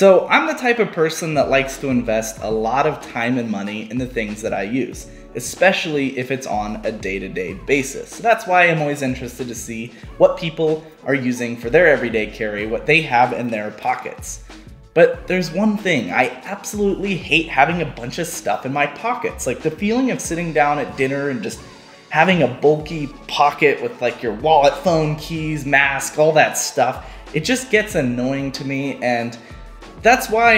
So I'm the type of person that likes to invest a lot of time and money in the things that I use, especially if it's on a day-to-day basis. So that's why I'm always interested to see what people are using for their everyday carry, what they have in their pockets. But there's one thing, I absolutely hate having a bunch of stuff in my pockets. Like the feeling of sitting down at dinner and just having a bulky pocket with like your wallet, phone, keys, mask, all that stuff, it just gets annoying to me and that's why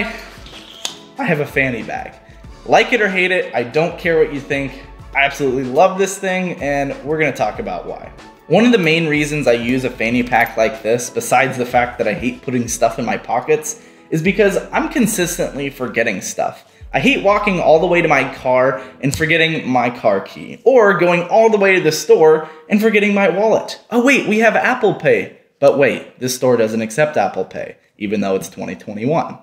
I have a fanny bag. Like it or hate it, I don't care what you think. I absolutely love this thing and we're gonna talk about why. One of the main reasons I use a fanny pack like this, besides the fact that I hate putting stuff in my pockets, is because I'm consistently forgetting stuff. I hate walking all the way to my car and forgetting my car key, or going all the way to the store and forgetting my wallet. Oh wait, we have Apple Pay. But wait, this store doesn't accept Apple Pay, even though it's 2021.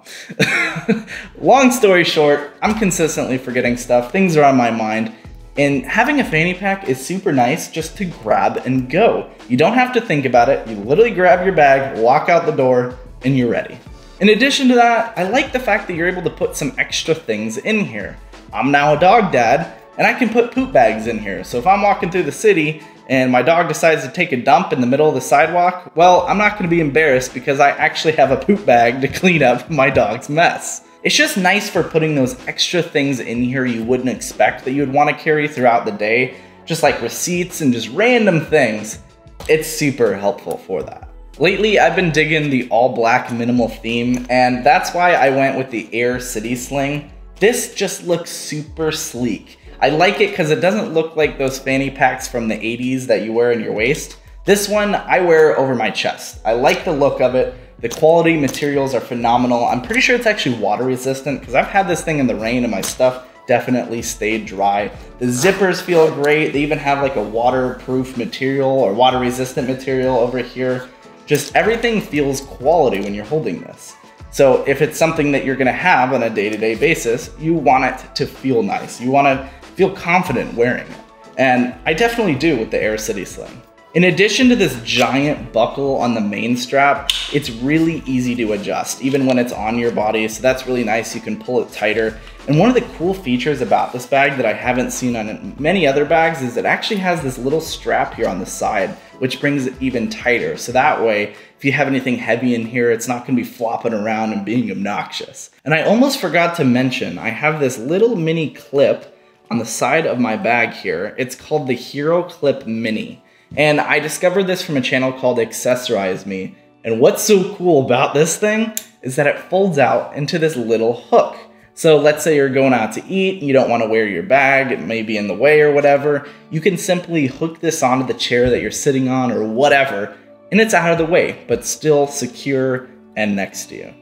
Long story short, I'm consistently forgetting stuff, things are on my mind, and having a fanny pack is super nice just to grab and go. You don't have to think about it, you literally grab your bag, walk out the door, and you're ready. In addition to that, I like the fact that you're able to put some extra things in here. I'm now a dog dad, and I can put poop bags in here. So if I'm walking through the city and my dog decides to take a dump in the middle of the sidewalk, well, I'm not gonna be embarrassed because I actually have a poop bag to clean up my dog's mess. It's just nice for putting those extra things in here you wouldn't expect that you would wanna carry throughout the day, just like receipts and just random things. It's super helpful for that. Lately, I've been digging the all black minimal theme, and that's why I went with the Aer City Sling. This just looks super sleek. I like it because it doesn't look like those fanny packs from the 80s that you wear in your waist. This one I wear over my chest. I like the look of it. The quality materials are phenomenal. I'm pretty sure it's actually water resistant because I've had this thing in the rain and my stuff definitely stayed dry. The zippers feel great. They even have like a waterproof material or water resistant material over here. Just everything feels quality when you're holding this. So if it's something that you're gonna have on a day-to-day -day basis, you want it to feel nice. You wanna feel confident wearing it. And I definitely do with the Aer City Sling. In addition to this giant buckle on the main strap, it's really easy to adjust, even when it's on your body, so that's really nice. You can pull it tighter. And one of the cool features about this bag that I haven't seen on many other bags is it actually has this little strap here on the side, which brings it even tighter. So that way, if you have anything heavy in here, it's not gonna be flopping around and being obnoxious. And I almost forgot to mention, I have this little mini clip on the side of my bag here. It's called the Hero Clip Mini. And I discovered this from a channel called Accessorize Me. And what's so cool about this thing is that it folds out into this little hook. So let's say you're going out to eat, you don't want to wear your bag, it may be in the way or whatever. You can simply hook this onto the chair that you're sitting on or whatever, and it's out of the way, but still secure and next to you.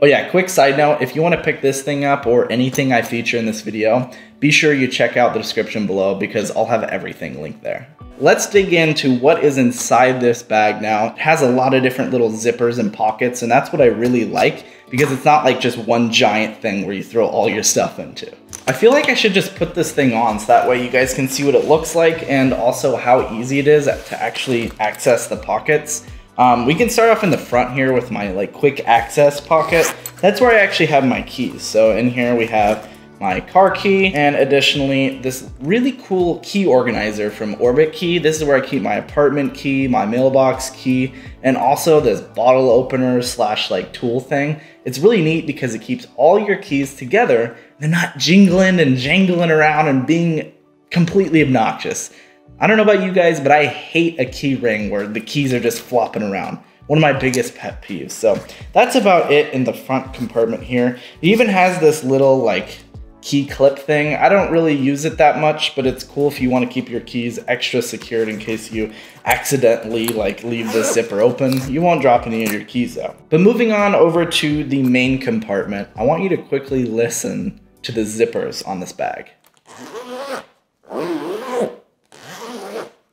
Oh yeah, quick side note, if you want to pick this thing up or anything I feature in this video, be sure you check out the description below because I'll have everything linked there. Let's dig into what is inside this bag now. It has a lot of different little zippers and pockets, and that's what I really like because it's not like just one giant thing where you throw all your stuff into. I feel like I should just put this thing on so that way you guys can see what it looks like and also how easy it is to actually access the pockets. Um, we can start off in the front here with my like quick access pocket. That's where I actually have my keys. So in here we have my car key, and additionally, this really cool key organizer from Orbitkey. This is where I keep my apartment key, my mailbox key, and also this bottle opener slash like tool thing. It's really neat because it keeps all your keys together. They're not jingling and jangling around and being completely obnoxious. I don't know about you guys, but I hate a key ring where the keys are just flopping around one of my biggest pet peeves. So that's about it in the front compartment here. It even has this little like key clip thing. I don't really use it that much, but it's cool if you want to keep your keys extra secured in case you accidentally like leave the zipper open. You won't drop any of your keys though. But moving on over to the main compartment, I want you to quickly listen to the zippers on this bag.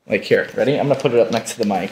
Like here, ready? I'm gonna put it up next to the mic.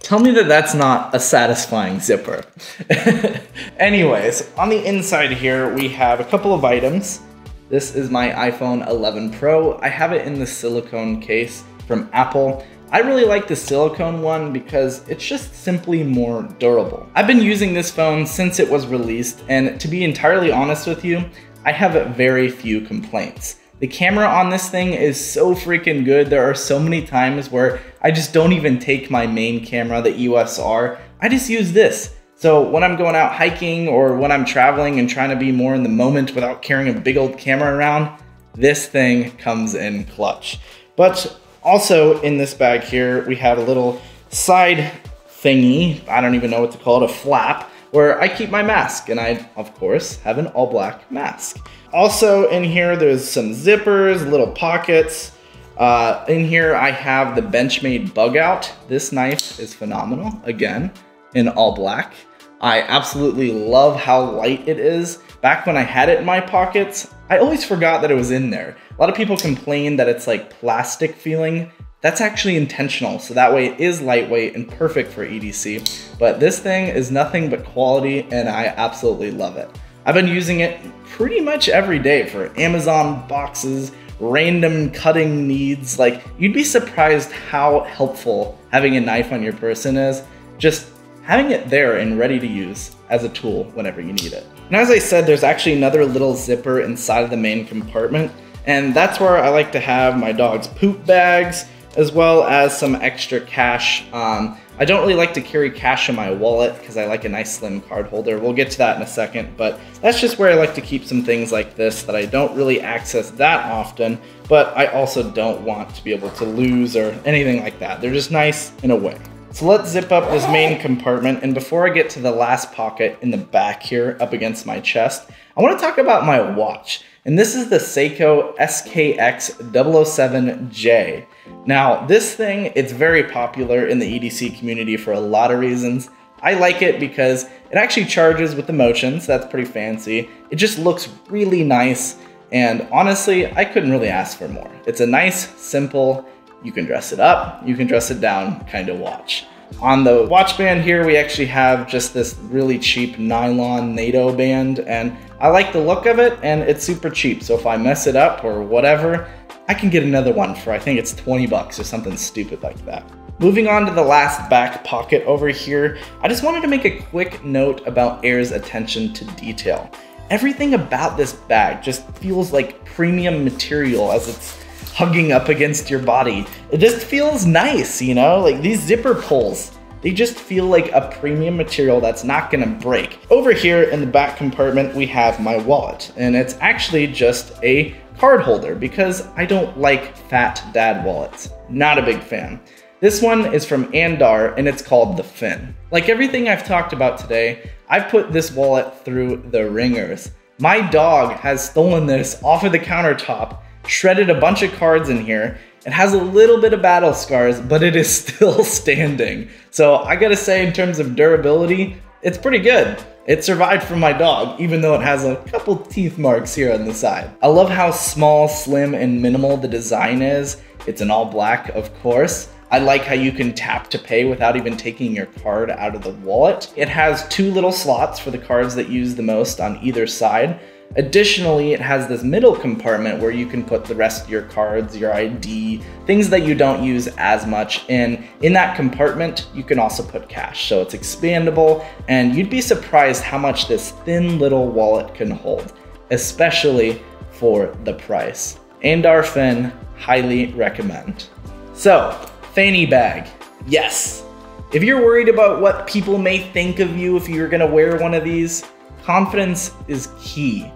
Tell me that that's not a satisfying zipper. Anyways, on the inside here, we have a couple of items. This is my iPhone 11 Pro. I have it in the silicone case from Apple. I really like the silicone one because it's just simply more durable. I've been using this phone since it was released, and to be entirely honest with you, I have very few complaints. The camera on this thing is so freaking good. There are so many times where I just don't even take my main camera, the EOS R. I just use this. So when I'm going out hiking or when I'm traveling and trying to be more in the moment without carrying a big old camera around, this thing comes in clutch. But also in this bag here, we have a little side thingy. I don't even know what to call it, a flap where I keep my mask and I, of course, have an all black mask. Also in here, there's some zippers, little pockets. Uh, in here, I have the Benchmade Bugout. This knife is phenomenal, again, in all black. I absolutely love how light it is. Back when I had it in my pockets, I always forgot that it was in there. A lot of people complain that it's like plastic feeling. That's actually intentional, so that way it is lightweight and perfect for EDC. But this thing is nothing but quality and I absolutely love it. I've been using it pretty much every day for Amazon boxes, random cutting needs. Like, you'd be surprised how helpful having a knife on your person is. Just having it there and ready to use as a tool whenever you need it. And as I said, there's actually another little zipper inside of the main compartment, and that's where I like to have my dog's poop bags, as well as some extra cash. Um, I don't really like to carry cash in my wallet because I like a nice slim card holder. We'll get to that in a second, but that's just where I like to keep some things like this that I don't really access that often, but I also don't want to be able to lose or anything like that. They're just nice in a way. So let's zip up this main compartment, and before I get to the last pocket in the back here up against my chest, I wanna talk about my watch. And this is the Seiko SKX007J. Now, this thing, it's very popular in the EDC community for a lot of reasons. I like it because it actually charges with the motions, that's pretty fancy. It just looks really nice, and honestly, I couldn't really ask for more. It's a nice, simple, you can dress it up, you can dress it down kind of watch. On the watch band here, we actually have just this really cheap nylon NATO band, and I like the look of it, and it's super cheap. So if I mess it up or whatever, I can get another one for I think it's 20 bucks or something stupid like that. Moving on to the last back pocket over here, I just wanted to make a quick note about Aer's attention to detail. Everything about this bag just feels like premium material as it's hugging up against your body. It just feels nice, you know? Like these zipper pulls, they just feel like a premium material that's not gonna break. Over here in the back compartment, we have my wallet, and it's actually just a card holder because I don't like fat dad wallets. Not a big fan. This one is from Andar and it's called the Finn. Like everything I've talked about today, I've put this wallet through the ringers. My dog has stolen this off of the countertop shredded a bunch of cards in here. It has a little bit of battle scars, but it is still standing. So I gotta say, in terms of durability, it's pretty good. It survived from my dog, even though it has a couple teeth marks here on the side. I love how small, slim, and minimal the design is. It's an all black, of course. I like how you can tap to pay without even taking your card out of the wallet. It has two little slots for the cards that use the most on either side. Additionally, it has this middle compartment where you can put the rest of your cards, your ID, things that you don't use as much. And in that compartment, you can also put cash. So it's expandable and you'd be surprised how much this thin little wallet can hold, especially for the price. Andar Finn, highly recommend. So, fanny bag, yes. If you're worried about what people may think of you if you're gonna wear one of these, confidence is key.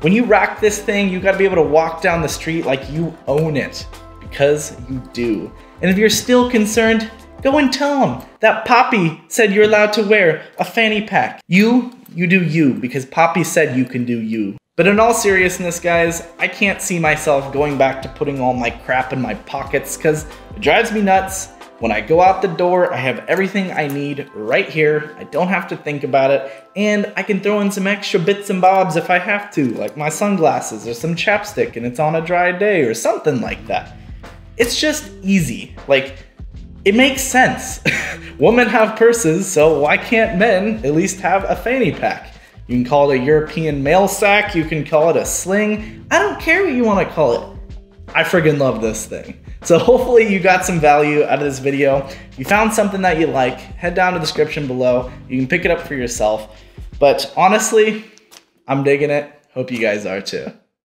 When you rack this thing, you gotta be able to walk down the street like you own it, because you do. And if you're still concerned, go and tell them that Poppy said you're allowed to wear a fanny pack. You, you do you, because Poppy said you can do you. But in all seriousness, guys, I can't see myself going back to putting all my crap in my pockets because it drives me nuts when I go out the door, I have everything I need right here. I don't have to think about it. And I can throw in some extra bits and bobs if I have to, like my sunglasses or some chapstick and it's on a dry day or something like that. It's just easy. Like, it makes sense. Women have purses, so why can't men at least have a fanny pack? You can call it a European mail sack, you can call it a sling. I don't care what you want to call it. I friggin' love this thing. So hopefully you got some value out of this video. If you found something that you like, head down to the description below. You can pick it up for yourself. But honestly, I'm digging it. Hope you guys are too.